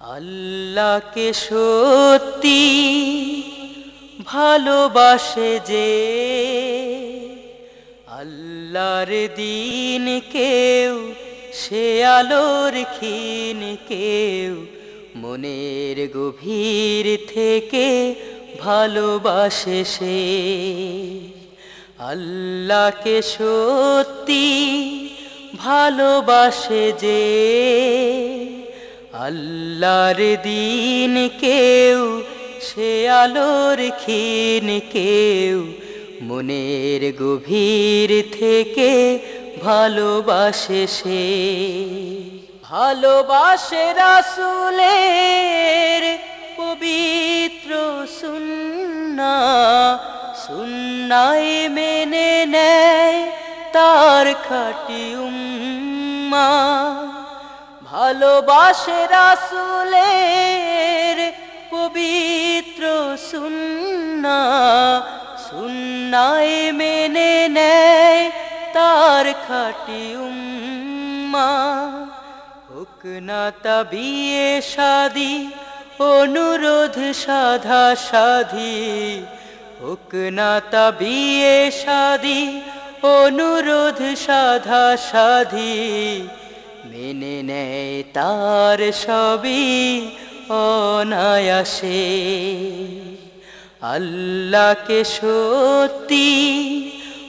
আল্লাহকে সত্যি ভালোবাসে যে, আল্লাহর দিন কেউ, সে আলোর ক্ষীণ কেউ, মনের গভীর থেকে ভালোবাসে সে। আল্লাহকে সত্যি ভালোবাসে যে আল্লাহর দিন কেউ, সে আলোর ক্ষীণ কেউ। মনের গভীর থেকে ভালোবাসে সে। ভালোবাসে রাসুলের পবিত্র সুন্না। সুন্নায় মেনে নেয় তার খাটি উম্মা। ভালোবাসে রাসুলের পবিত্র সুন্না। সুন্নায় মেনে নেয় তার খাটি উম্মা। হোক না তা বিয়ে শাদি অনুরোধ সাধা সাধি। হোক না তা বিয়ে শাদি অনুরোধ সাধা সাধি। মেনে নেয় তার সবই অনায়াসে। আল্লাহকে সত্যি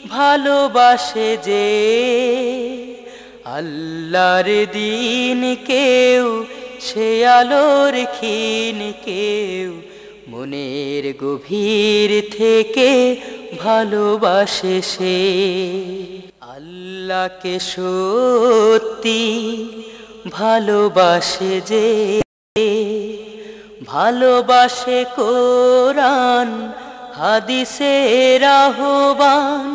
ভালোবাসে যে। আল্লাহর দিন কেউ, সে আলোর ক্ষীণ কেউ। মনের গভীর থেকে ভালোবাসে সে। আল্লাহকে সত্যি ভালোবাসে যে, ভালোবাসে কোরআন, হাদিসের আহ্বান,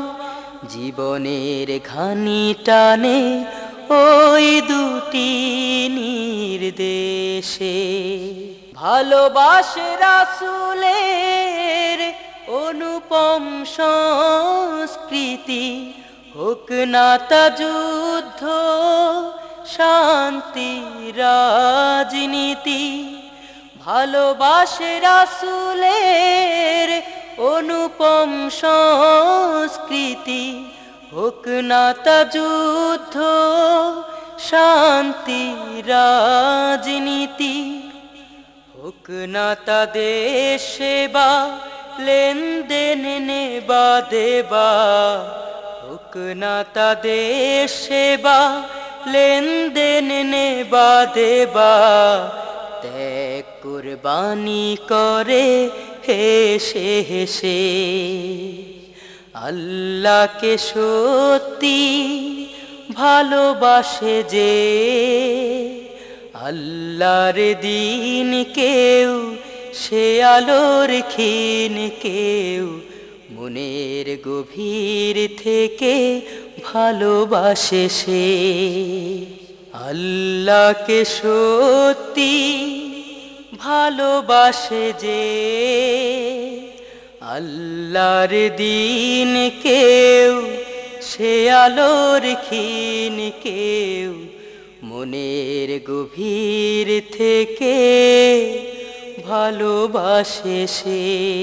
জীবনের ঘানি টানে ওই দুটি নির্দেশে। ভালোবাসে রাসুলের অনুপম সংস্কৃতি হোক যুদ্ধ, শান্তি, রাজনীতি, ভালোবাসে রাসুলের অনুপম সংস্কৃতি। হোক যুদ্ধ, শান্তি, রাজনীতি। হোক না তা দেশ সেবা, লেনদেন নেবা দেবা। হোক না তা দেশ সেবা লেনদেন নেবা দেবা ত্যাগ কুরবানি করে, হেসে হেসে। আল্লাহকে সত্যি ভালোবাসে যে। আল্লাহর দিন কেউ, সে আলোর ক্ষীণ কেউ। মনের গভীর থেকে ভালোবাসে সে। আল্লাহকে সত্যি ভালোবাসে যে। আল্লাহর দিন কেউ, সে আলোর ক্ষীণ কেউ। মনের গভীর থেকে ভালোবাসে সে।